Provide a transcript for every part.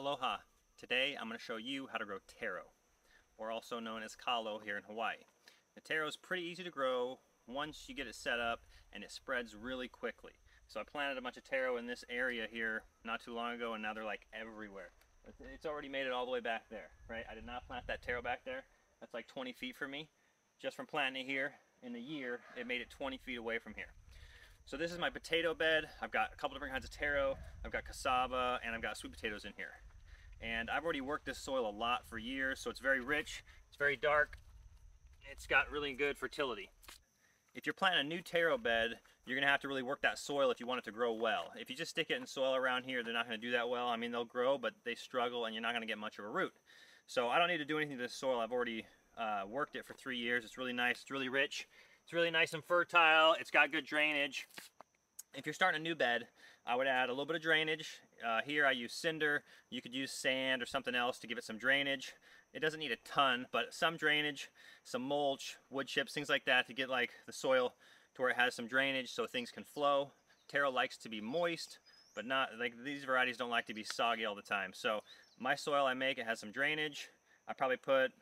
Aloha! Today I'm going to show you how to grow taro, or also known as kalo here in Hawaii. The taro is pretty easy to grow once you get it set up and it spreads really quickly. So I planted a bunch of taro in this area here not too long ago and now they're like everywhere. It's already made it all the way back there, right? I did not plant that taro back there. That's like 20 feet from me. Just from planting it here in a year, it made it 20 feet away from here. So this is my potato bed. I've got a couple different kinds of taro. I've got cassava and I've got sweet potatoes in here. And I've already worked this soil a lot for years, so it's very rich, it's very dark, it's got really good fertility. If you're planting a new taro bed, you're gonna have to really work that soil if you want it to grow well. If you just stick it in soil around here, they're not gonna do that well. I mean, they'll grow, but they struggle and you're not gonna get much of a root. So I don't need to do anything to this soil. I've already uh, worked it for three years. It's really nice, it's really rich. It's really nice and fertile. It's got good drainage. If you're starting a new bed, I would add a little bit of drainage. Uh, here I use cinder. You could use sand or something else to give it some drainage. It doesn't need a ton, but some drainage, some mulch, wood chips, things like that to get like the soil to where it has some drainage so things can flow. Taro likes to be moist, but not like these varieties don't like to be soggy all the time. So my soil I make, it has some drainage. I probably put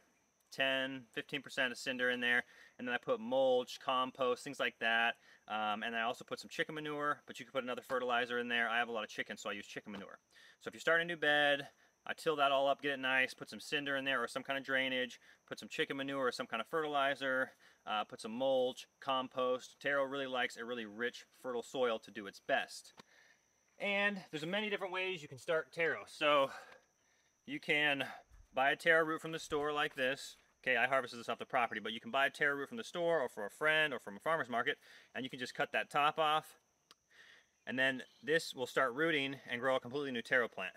10, 15% of cinder in there. And then I put mulch, compost, things like that. Um, and I also put some chicken manure, but you can put another fertilizer in there. I have a lot of chicken, so I use chicken manure. So if you're starting a new bed, I till that all up, get it nice, put some cinder in there or some kind of drainage, put some chicken manure or some kind of fertilizer, uh, put some mulch, compost. Taro really likes a really rich, fertile soil to do its best. And there's many different ways you can start taro. So you can buy a taro root from the store like this. Okay, I harvested this off the property, but you can buy a taro root from the store or from a friend or from a farmer's market, and you can just cut that top off, and then this will start rooting and grow a completely new taro plant.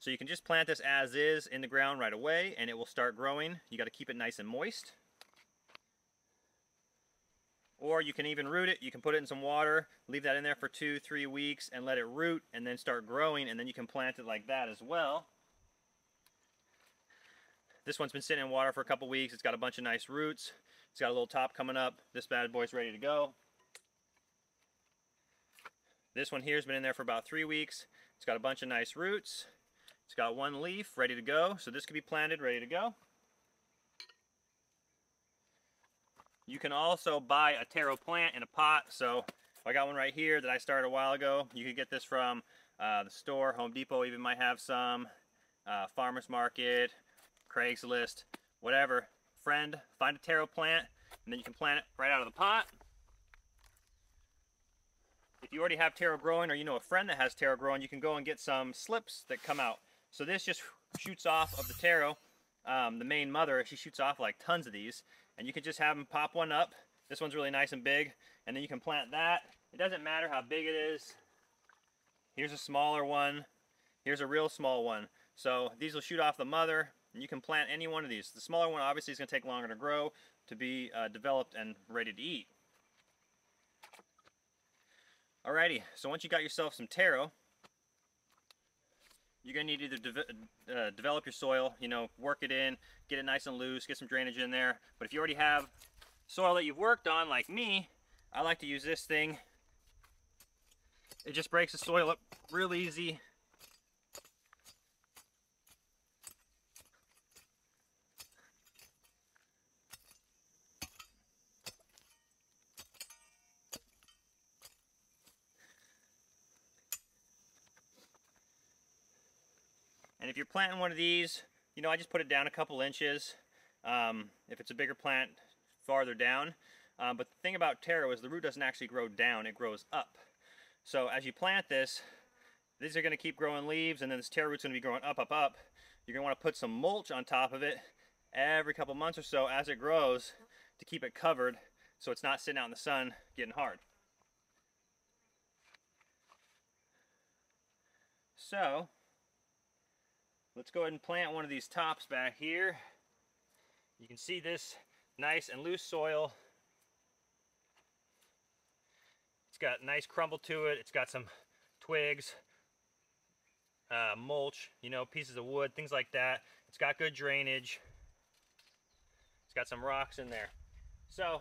So you can just plant this as is in the ground right away, and it will start growing. You got to keep it nice and moist. Or you can even root it. You can put it in some water, leave that in there for two, three weeks, and let it root, and then start growing, and then you can plant it like that as well. This one's been sitting in water for a couple weeks. It's got a bunch of nice roots. It's got a little top coming up. This bad boy's ready to go. This one here's been in there for about three weeks. It's got a bunch of nice roots. It's got one leaf ready to go. So this could be planted, ready to go. You can also buy a taro plant in a pot. So I got one right here that I started a while ago. You could get this from uh, the store. Home Depot even might have some. Uh, farmer's market, Craigslist, whatever. Friend, find a taro plant, and then you can plant it right out of the pot. If you already have taro growing or you know a friend that has taro growing, you can go and get some slips that come out. So this just shoots off of the taro. Um, the main mother, she shoots off like tons of these. And you can just have them pop one up. This one's really nice and big. And then you can plant that. It doesn't matter how big it is. Here's a smaller one. Here's a real small one. So these will shoot off the mother. And you can plant any one of these. The smaller one obviously is going to take longer to grow to be uh, developed and ready to eat. Alrighty, so once you got yourself some taro, you're going to need to de uh, develop your soil, you know, work it in, get it nice and loose, get some drainage in there. But if you already have soil that you've worked on, like me, I like to use this thing. It just breaks the soil up real easy. And if you're planting one of these, you know, I just put it down a couple inches. Um, if it's a bigger plant, farther down. Um, but the thing about taro is the root doesn't actually grow down, it grows up. So as you plant this, these are going to keep growing leaves and then this taro root's going to be growing up, up, up. You're going to want to put some mulch on top of it every couple months or so as it grows to keep it covered so it's not sitting out in the sun getting hard. So, Let's go ahead and plant one of these tops back here. You can see this nice and loose soil. It's got nice crumble to it. It's got some twigs, uh, mulch, you know, pieces of wood, things like that. It's got good drainage. It's got some rocks in there. So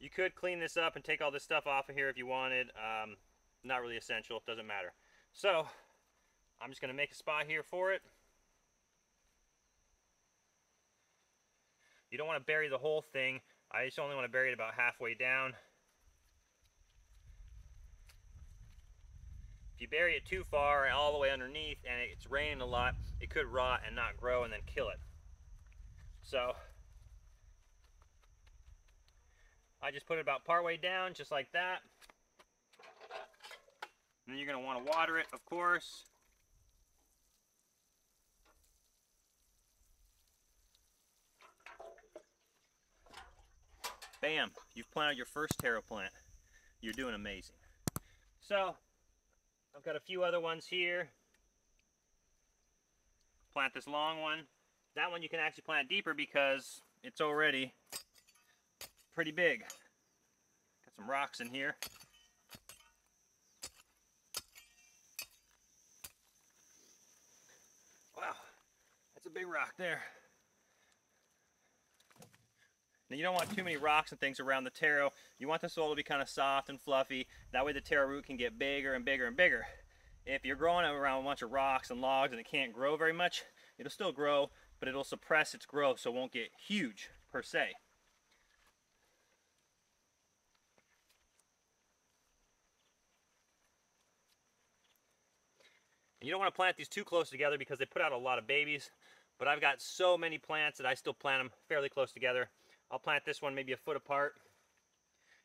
you could clean this up and take all this stuff off of here if you wanted. Um, not really essential, doesn't matter. So I'm just going to make a spot here for it. You don't want to bury the whole thing. I just only want to bury it about halfway down. If you bury it too far and all the way underneath and it's raining a lot, it could rot and not grow and then kill it. So I just put it about part way down, just like that. And then you're going to want to water it, of course. Bam! You've planted your first taro plant. You're doing amazing. So, I've got a few other ones here. Plant this long one. That one you can actually plant deeper because it's already pretty big. Got some rocks in here. Wow, that's a big rock there. Now you don't want too many rocks and things around the taro. You want the soil to be kind of soft and fluffy. That way the taro root can get bigger and bigger and bigger. If you're growing it around a bunch of rocks and logs and it can't grow very much, it'll still grow, but it'll suppress its growth so it won't get huge per se. You don't want to plant these too close together because they put out a lot of babies, but I've got so many plants that I still plant them fairly close together. I'll plant this one maybe a foot apart.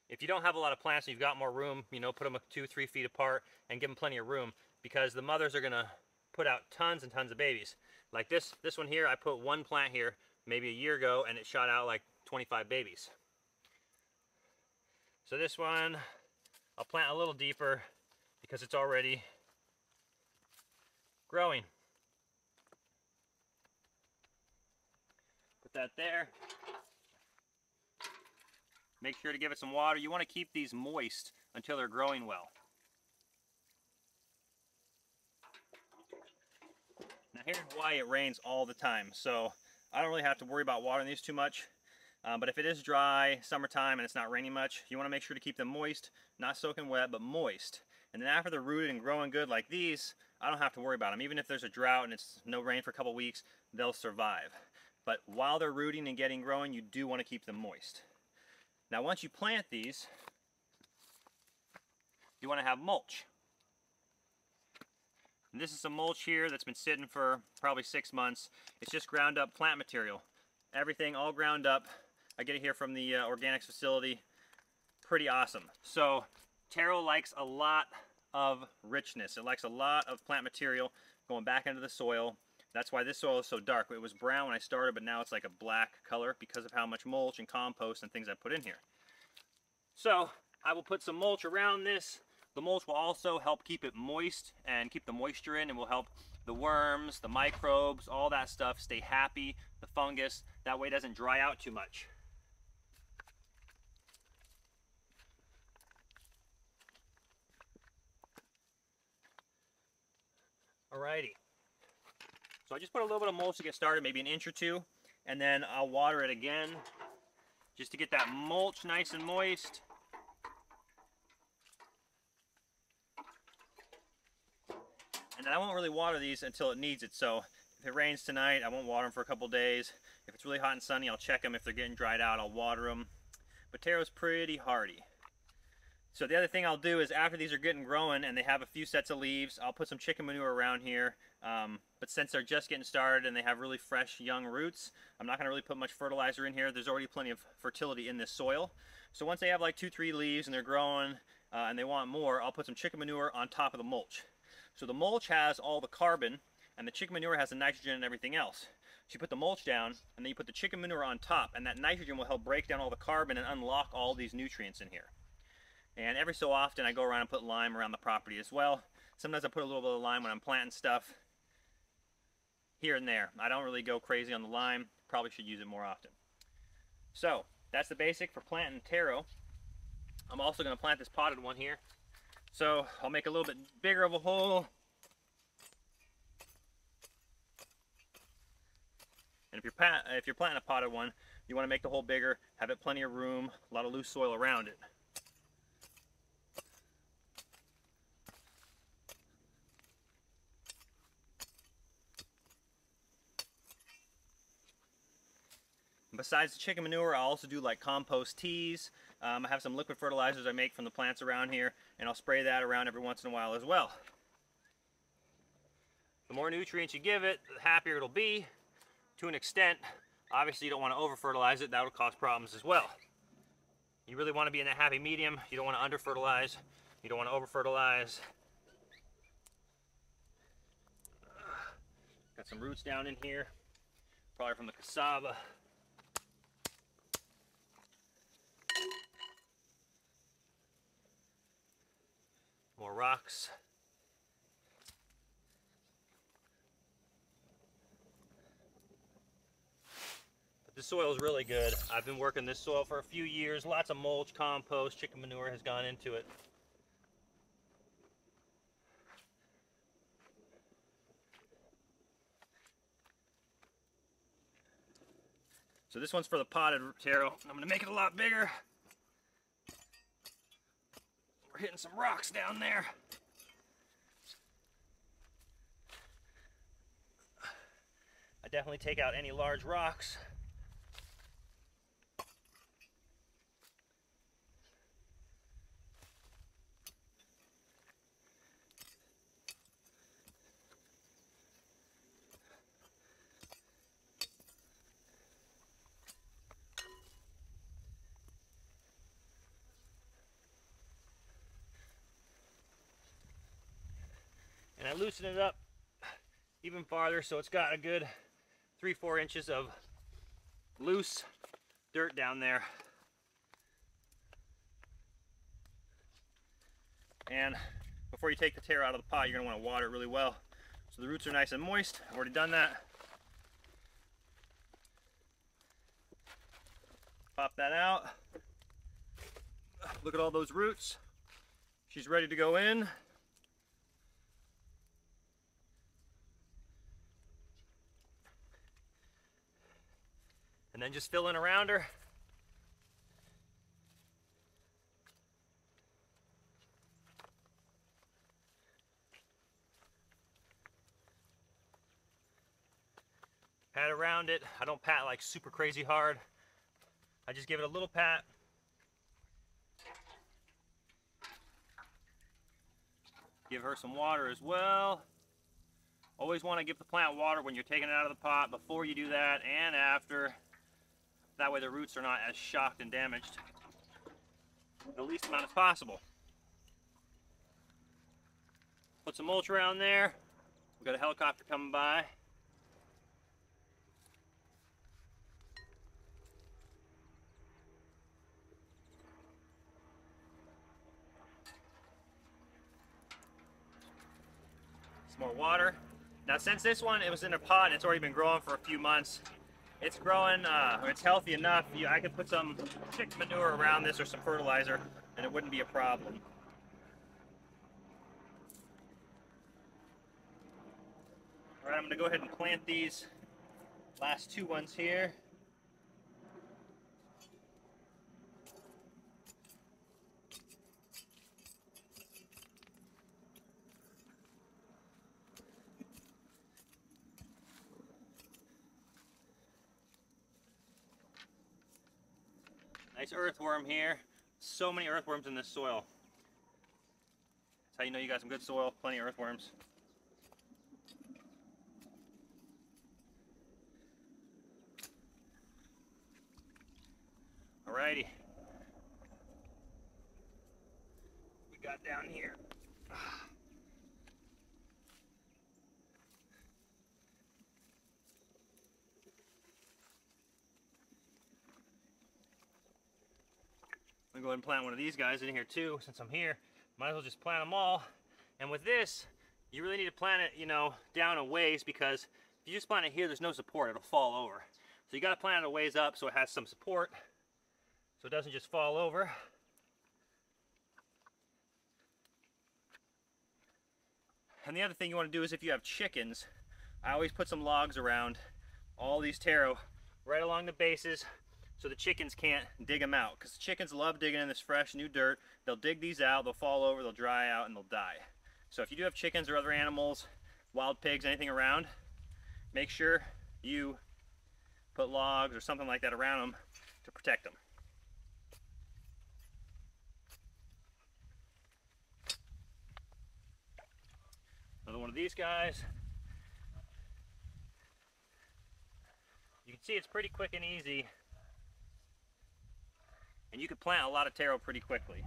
If you don't have a lot of plants and you've got more room, you know, put them two, three feet apart and give them plenty of room because the mothers are gonna put out tons and tons of babies. Like this, this one here, I put one plant here maybe a year ago and it shot out like 25 babies. So this one, I'll plant a little deeper because it's already growing. Put that there. Make sure to give it some water. You want to keep these moist until they're growing well. Now here in Hawaii it rains all the time, so I don't really have to worry about watering these too much. Um, but if it is dry, summertime, and it's not raining much, you want to make sure to keep them moist, not soaking wet, but moist. And then after they're rooted and growing good like these, I don't have to worry about them. Even if there's a drought and it's no rain for a couple weeks, they'll survive. But while they're rooting and getting growing, you do want to keep them moist. Now once you plant these, you want to have mulch. And this is some mulch here that's been sitting for probably six months. It's just ground up plant material. Everything all ground up. I get it here from the uh, organics facility. Pretty awesome. So taro likes a lot of richness. It likes a lot of plant material going back into the soil. That's why this soil is so dark. It was brown when I started, but now it's like a black color because of how much mulch and compost and things I put in here. So I will put some mulch around this. The mulch will also help keep it moist and keep the moisture in and will help the worms, the microbes, all that stuff stay happy, the fungus. That way it doesn't dry out too much. Alrighty. I just put a little bit of mulch to get started, maybe an inch or two, and then I'll water it again just to get that mulch nice and moist. And I won't really water these until it needs it. So if it rains tonight, I won't water them for a couple days. If it's really hot and sunny, I'll check them. If they're getting dried out, I'll water them. But taro's pretty hardy. So the other thing I'll do is after these are getting growing and they have a few sets of leaves, I'll put some chicken manure around here. Um, but since they're just getting started and they have really fresh young roots, I'm not going to really put much fertilizer in here. There's already plenty of fertility in this soil. So once they have like two, three leaves and they're growing uh, and they want more, I'll put some chicken manure on top of the mulch. So the mulch has all the carbon and the chicken manure has the nitrogen and everything else. So you put the mulch down and then you put the chicken manure on top and that nitrogen will help break down all the carbon and unlock all these nutrients in here. And every so often I go around and put lime around the property as well. Sometimes I put a little bit of lime when I'm planting stuff here and there. I don't really go crazy on the lime. Probably should use it more often. So that's the basic for planting taro. I'm also going to plant this potted one here. So I'll make a little bit bigger of a hole. And if you're, if you're planting a potted one, you want to make the hole bigger, have it plenty of room, a lot of loose soil around it. Besides the chicken manure, I'll also do like compost teas. Um, I have some liquid fertilizers I make from the plants around here, and I'll spray that around every once in a while as well. The more nutrients you give it, the happier it'll be to an extent. Obviously, you don't want to over fertilize it, that would cause problems as well. You really want to be in that happy medium. You don't want to under fertilize, you don't want to over fertilize. Got some roots down in here, probably from the cassava. More rocks. But the soil is really good. I've been working this soil for a few years. Lots of mulch, compost, chicken manure has gone into it. So this one's for the potted taro. I'm gonna make it a lot bigger. We're hitting some rocks down there. I definitely take out any large rocks. And I loosen it up even farther so it's got a good three four inches of loose dirt down there. And before you take the taro out of the pot you're to want to water it really well. So the roots are nice and moist. I've already done that. Pop that out. Look at all those roots. She's ready to go in then just fill in around her. Pat around it. I don't pat like super crazy hard. I just give it a little pat. Give her some water as well. Always want to give the plant water when you're taking it out of the pot before you do that and after. That way the roots are not as shocked and damaged. The least amount as possible. Put some mulch around there. We've got a helicopter coming by. Some more water. Now since this one, it was in a pot and it's already been growing for a few months, it's growing, uh, it's healthy enough. You, I could put some chicken manure around this or some fertilizer and it wouldn't be a problem. All right, I'm gonna go ahead and plant these last two ones here. Nice earthworm here. So many earthworms in this soil. That's how you know you got some good soil, plenty of earthworms. Alrighty. We got down here. Ah. Ahead and plant one of these guys in here too, since I'm here. Might as well just plant them all. And with this, you really need to plant it, you know, down a ways because if you just plant it here, there's no support, it'll fall over. So you gotta plant it a ways up so it has some support, so it doesn't just fall over. And the other thing you wanna do is if you have chickens, I always put some logs around all these taro right along the bases so the chickens can't dig them out because the chickens love digging in this fresh new dirt. They'll dig these out, they'll fall over, they'll dry out, and they'll die. So if you do have chickens or other animals, wild pigs, anything around, make sure you put logs or something like that around them to protect them. Another one of these guys. You can see it's pretty quick and easy. And you can plant a lot of taro pretty quickly.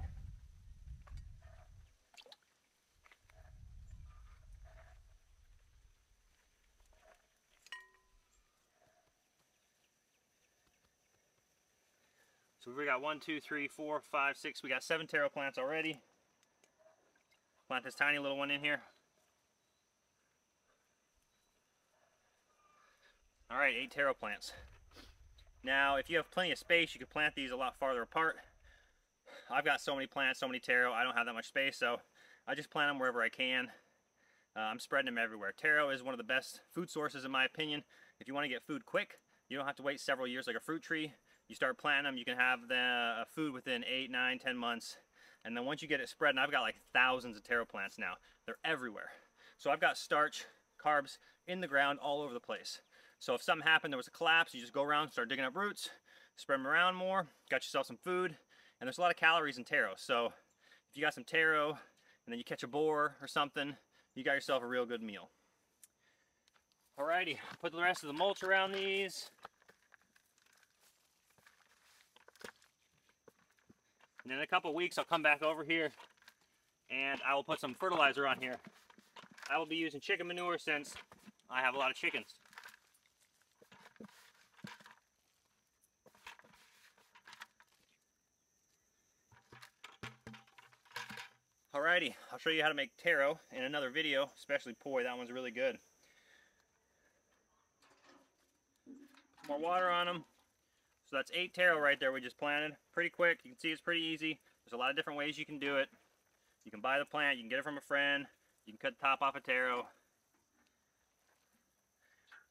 So we got one, two, three, four, five, six. We got seven taro plants already. Plant this tiny little one in here. All right, eight taro plants. Now, if you have plenty of space, you could plant these a lot farther apart. I've got so many plants, so many taro, I don't have that much space, so I just plant them wherever I can. Uh, I'm spreading them everywhere. Taro is one of the best food sources in my opinion. If you want to get food quick, you don't have to wait several years like a fruit tree. You start planting them, you can have the uh, food within eight, nine, ten months. And then once you get it spread, and I've got like thousands of taro plants now. They're everywhere. So I've got starch, carbs in the ground all over the place. So if something happened, there was a collapse, you just go around, start digging up roots, spread them around more, got yourself some food, and there's a lot of calories in taro. So if you got some taro, and then you catch a boar or something, you got yourself a real good meal. Alrighty, put the rest of the mulch around these. And in a couple weeks, I'll come back over here and I will put some fertilizer on here. I will be using chicken manure since I have a lot of chickens. Alrighty, I'll show you how to make taro in another video, especially poi, that one's really good. More water on them. So that's eight taro right there we just planted. Pretty quick, you can see it's pretty easy. There's a lot of different ways you can do it. You can buy the plant, you can get it from a friend, you can cut the top off a taro.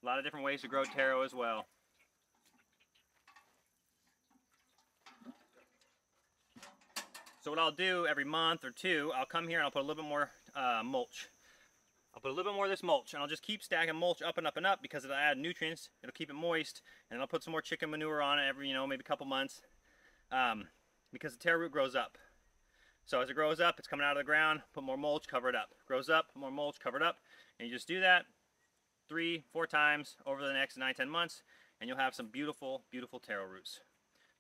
A lot of different ways to grow taro as well. So what I'll do every month or two, I'll come here and I'll put a little bit more uh, mulch. I'll put a little bit more of this mulch and I'll just keep stacking mulch up and up and up because it'll add nutrients, it'll keep it moist, and I'll put some more chicken manure on it every, you know, maybe a couple months um, because the taro root grows up. So as it grows up, it's coming out of the ground, put more mulch, cover it up. Grows up, more mulch, cover it up. And you just do that three, four times over the next nine, ten months, and you'll have some beautiful, beautiful taro roots.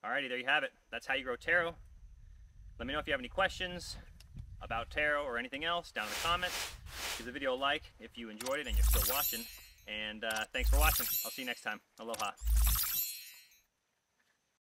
Alrighty, there you have it. That's how you grow taro. Let me know if you have any questions about taro or anything else down in the comments. Give the video a like if you enjoyed it and you're still watching. And uh, thanks for watching. I'll see you next time. Aloha.